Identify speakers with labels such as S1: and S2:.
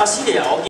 S1: 他心里也。